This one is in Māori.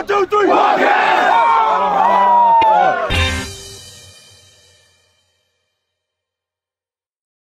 tau tui! Wakea!